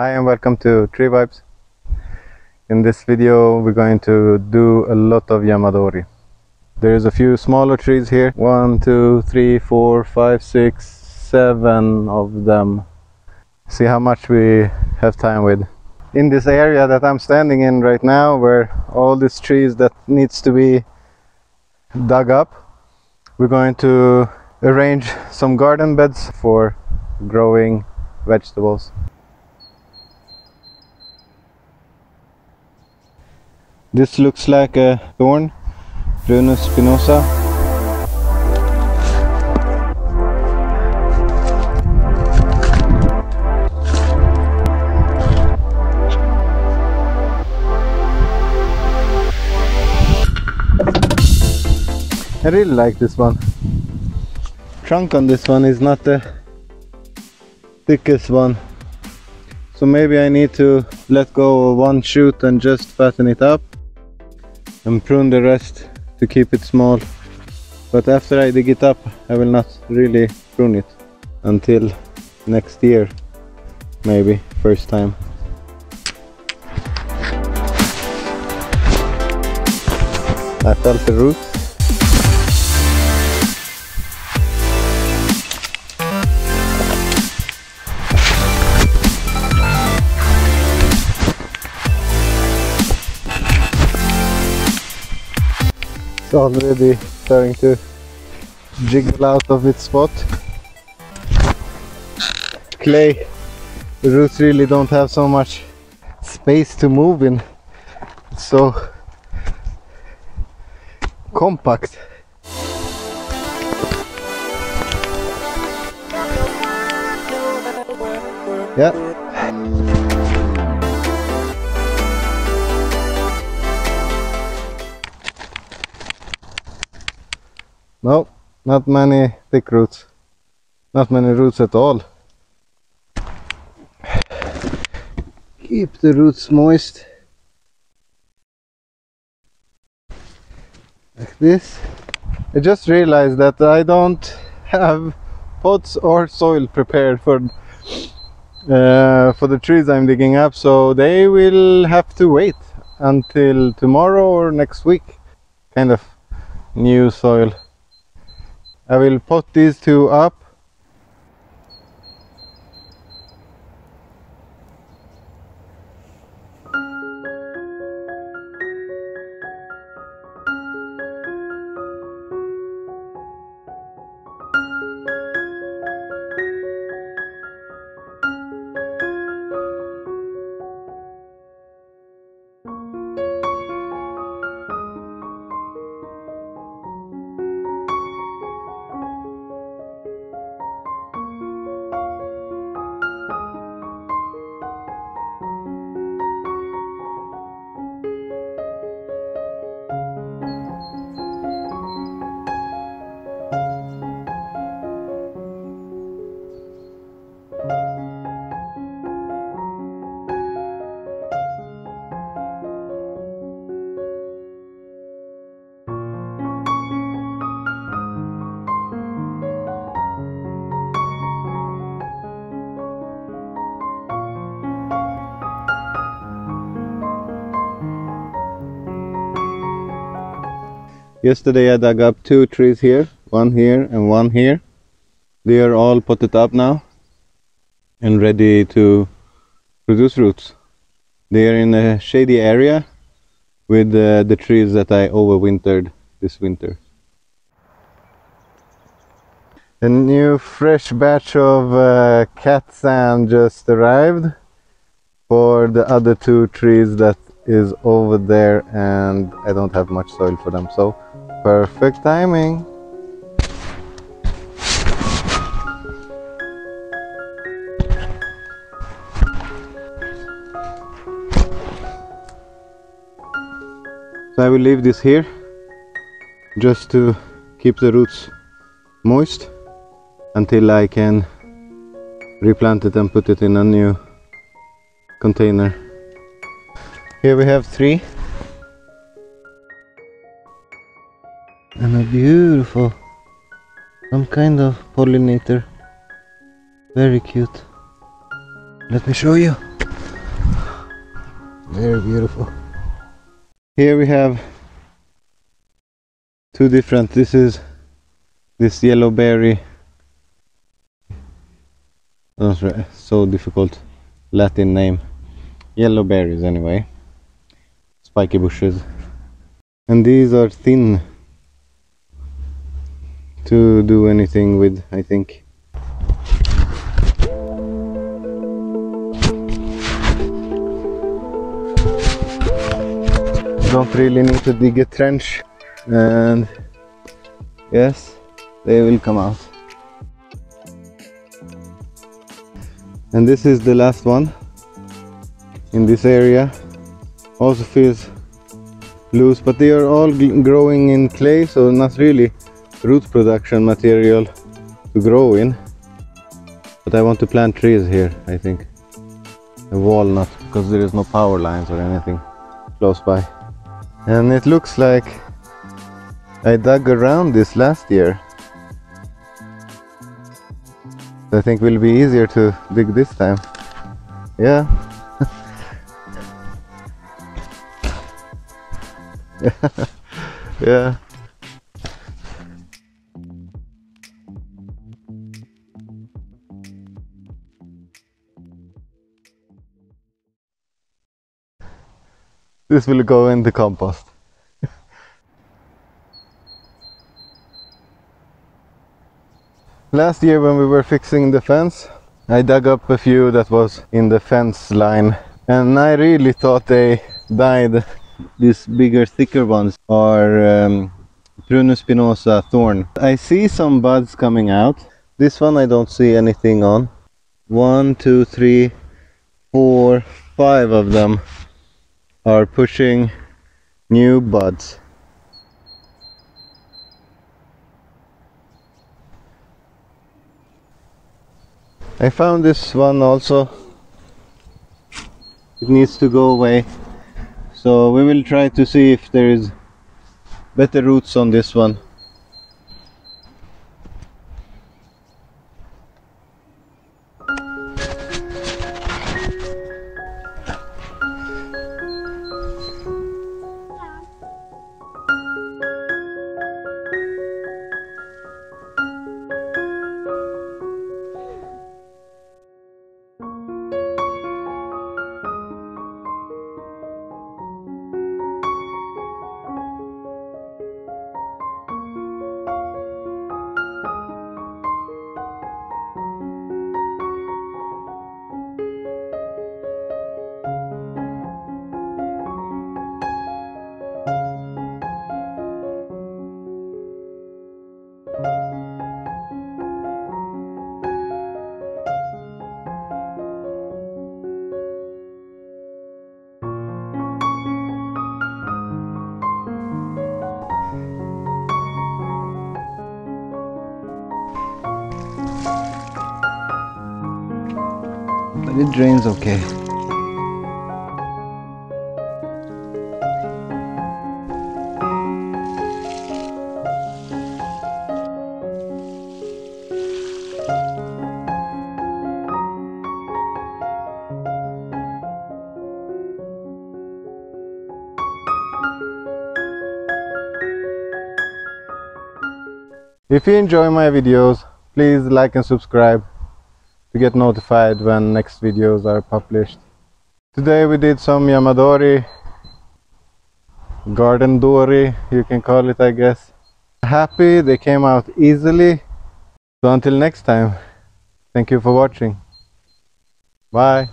Hi and welcome to Tree Vibes. In this video we're going to do a lot of Yamadori. There's a few smaller trees here. One, two, three, four, five, six, seven of them. See how much we have time with. In this area that I'm standing in right now where all these trees that needs to be dug up, we're going to arrange some garden beds for growing vegetables. This looks like a thorn, Prunus spinosa. I really like this one. Trunk on this one is not the thickest one. So maybe I need to let go of one shoot and just fasten it up and prune the rest to keep it small. But after I dig it up, I will not really prune it until next year, maybe first time. I felt the roots. It's already starting to jiggle out of its spot. Clay, the roots really don't have so much space to move in. It's so compact. Yeah. Not many thick roots. Not many roots at all. Keep the roots moist. Like this. I just realized that I don't have pots or soil prepared for uh, for the trees I'm digging up, so they will have to wait until tomorrow or next week. Kind of new soil. I will put these two up. Yesterday I dug up two trees here, one here and one here. They are all potted up now and ready to produce roots. They are in a shady area with uh, the trees that I overwintered this winter. A new fresh batch of uh, cat sand just arrived for the other two trees that is over there and I don't have much soil for them so perfect timing so I will leave this here just to keep the roots moist until I can replant it and put it in a new container here we have three. And a beautiful, some kind of pollinator. Very cute. Let me show you. Very beautiful. Here we have two different, this is this yellow berry. Not so difficult Latin name. Yellow berries anyway. Spiky bushes. And these are thin to do anything with, I think. Don't really need to dig a trench and yes, they will come out. And this is the last one in this area. Also feels loose, but they are all growing in clay, so not really root production material to grow in. But I want to plant trees here, I think. A walnut, because there is no power lines or anything close by. And it looks like I dug around this last year. I think will be easier to dig this time. Yeah. yeah. This will go in the compost. Last year when we were fixing the fence, I dug up a few that was in the fence line and I really thought they died. These bigger, thicker ones are um, Prunus spinosa thorn. I see some buds coming out. This one I don't see anything on. One, two, three, four, five of them are pushing new buds. I found this one also. It needs to go away. So we will try to see if there is better roots on this one it drains okay. If you enjoy my videos, please like and subscribe to get notified when next videos are published. Today we did some Yamadori, garden dory, you can call it I guess. Happy they came out easily. So until next time, thank you for watching. Bye.